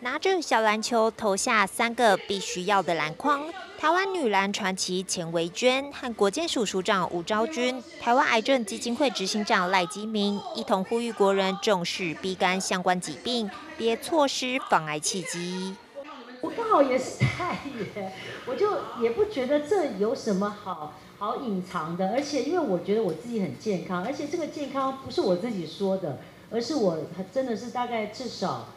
拿着小篮球投下三个必须要的篮筐。台湾女篮传奇钱维娟和国健署署长吴昭君、台湾癌症基金会执行长赖基明一同呼吁国人重视 B 肝相关疾病，别错失防癌契机。我刚好也是太爷，我就也不觉得这有什么好好隐藏的，而且因为我觉得我自己很健康，而且这个健康不是我自己说的，而是我真的是大概至少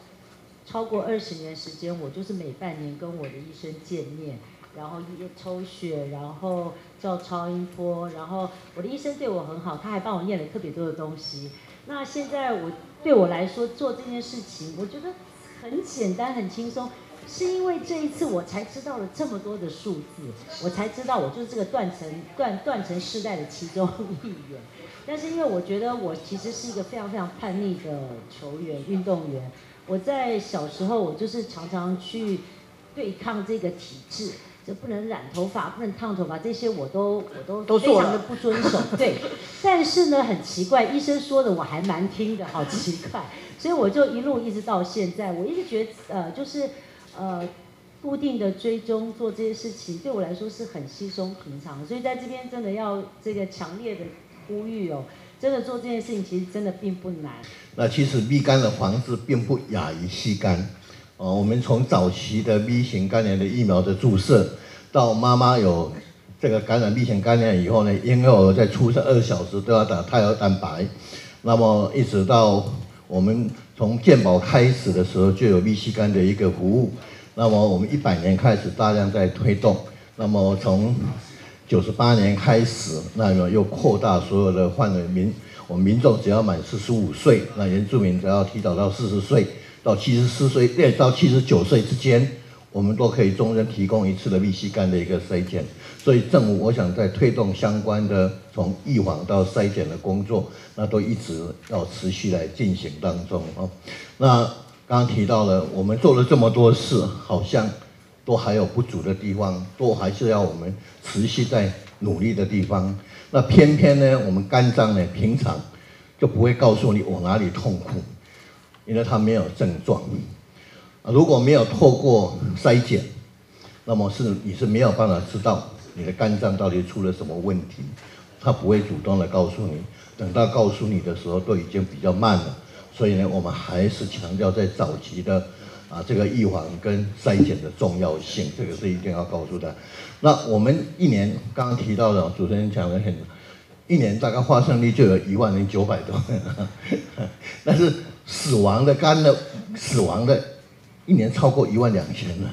超过二十年时间，我就是每半年跟我的医生见面，然后抽血，然后照超音波，然后我的医生对我很好，他还帮我验了特别多的东西。那现在我对我来说做这件事情，我觉得很简单很轻松。是因为这一次我才知道了这么多的数字，我才知道我就是这个断层断断层世代的其中一员。但是因为我觉得我其实是一个非常非常叛逆的球员运动员，我在小时候我就是常常去对抗这个体制，就不能染头发，不能烫头发，这些我都我都非常的不遵守。对，但是呢很奇怪，医生说的我还蛮听的，好奇怪。所以我就一路一直到现在，我一直觉得呃就是。呃，固定的追踪做这些事情，对我来说是很稀松平常，所以在这边真的要这个强烈的呼吁哦，真的做这件事情其实真的并不难。那其实 B 肝的防治并不亚于 C 肝，哦，我们从早期的 B 型肝炎的疫苗的注射，到妈妈有这个感染 B 型肝炎以后呢，婴儿在出生二小时都要打胎儿蛋白，那么一直到我们。从健保开始的时候就有 B 型肝的一个服务，那么我们一百年开始大量在推动，那么从九十八年开始，那么又扩大所有的患者民，我们民众只要满四十五岁，那原住民只要提早到四十岁，到七十四岁，到七十九岁之间。我们都可以终身提供一次的 B 肝的一个筛检，所以政府我想在推动相关的从预防到筛检的工作，那都一直要持续来进行当中哦。那刚刚提到了，我们做了这么多事，好像都还有不足的地方，都还是要我们持续在努力的地方。那偏偏呢，我们肝脏呢，平常就不会告诉你我哪里痛苦，因为它没有症状。啊如果没有透过筛检，那么是你是没有办法知道你的肝脏到底出了什么问题，他不会主动的告诉你，等到告诉你的时候都已经比较慢了。所以呢，我们还是强调在早期的啊这个预防跟筛检的重要性，这个是一定要告诉的。那我们一年刚刚提到的主持人讲的很，一年大概发生率就有一万零九百多，但是死亡的肝的死亡的。一年超过一万两千了，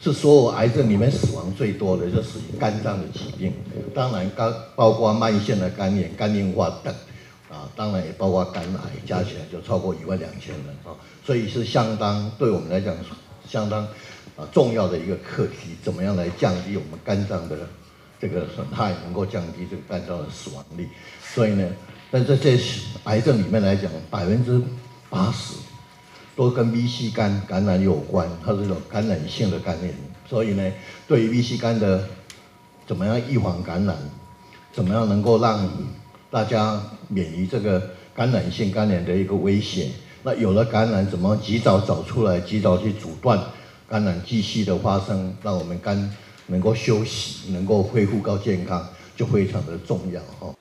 是所有癌症里面死亡最多的，就是肝脏的疾病。当然，肝包括慢性的肝炎、肝硬化等，啊，当然也包括肝癌，加起来就超过一万两千人啊。所以是相当对我们来讲相当啊重要的一个课题，怎么样来降低我们肝脏的这个损害，能够降低这个肝脏的死亡率。所以呢，在这些癌症里面来讲，百分之八十。都跟 V C 肝感染有关，它是一种感染性的肝炎，所以呢，对于 V C 肝的怎么样预防感染，怎么样能够让大家免于这个感染性肝炎的一个危险？那有了感染，怎么及早找出来，及早去阻断感染继续的发生，让我们肝能够休息，能够恢复到健康，就非常的重要哈。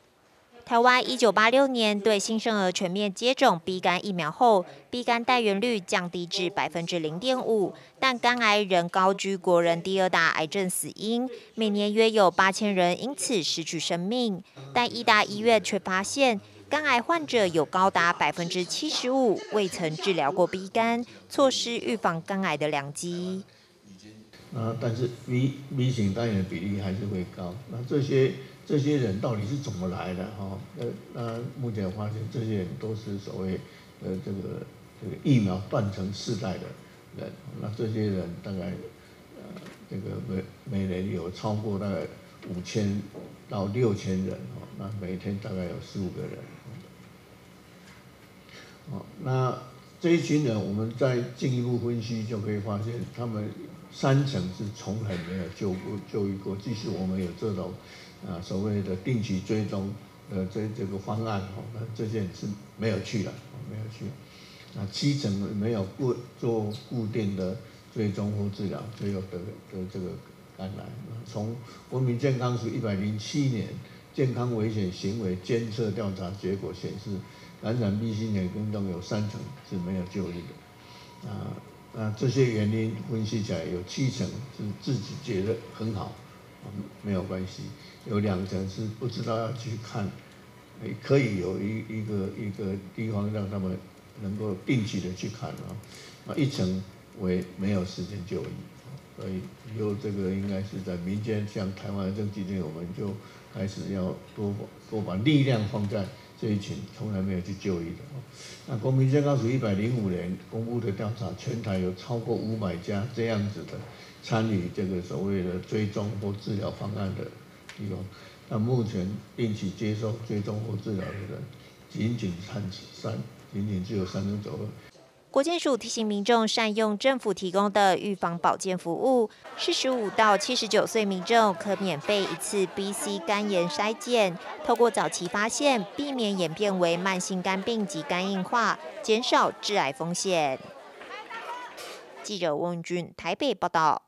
台湾一九八六年对新生儿全面接种 B 肝疫苗后，B 肝带源率降低至百分之零点五，但肝癌仍高居国人第二大癌症死因，每年约有八千人因此失去生命。但医大医院却发现，肝癌患者有高达百分之七十五未曾治疗过 B 肝，错失预防肝癌的良机。啊，但是 V V 型肝炎的比例还是会高。那这些。这些人到底是怎么来的？哈，那，那目前发现这些人都是所谓呃这个这个疫苗断层世代的人。那这些人大概呃这个每每年有超过大概五千到六千人。哦，那每天大概有四五个人。哦，那这一群人，我们再进一步分析，就可以发现他们三层是从来没有救过、救育过，即使我们有这种。啊，所谓的定期追踪的这这个方案，哈，那这些是没有去了，没有去。那七成没有固做固定的追踪或治疗，就有得得这个感染。从国民健康署一百零七年健康危险行为监测调查结果显示，感染 B 型眼根中有三成是没有就医的。啊，那这些原因分析起来，有七成是自己觉得很好，没有关系；有两成是不知道要去看，可以有一一个一个地方让他们。能够定期的去看啊，那一层为没有时间就医，所以以后这个应该是在民间，像台湾这几天，我们就开始要多多把力量放在这一群从来没有去就医的。那国民健康署一百零五年公布的调查，全台有超过五百家这样子的参与这个所谓的追踪或治疗方案的地方，那目前定期接受追踪或治疗的人，仅仅三三。仅仅只有三成左右。国健署提醒民众善用政府提供的预防保健服务，四十五到七十九岁民众可免费一次 B、C 肝炎筛检，透过早期发现，避免演变为慢性肝病及肝硬化，减少致癌风险。记者翁俊台北报道。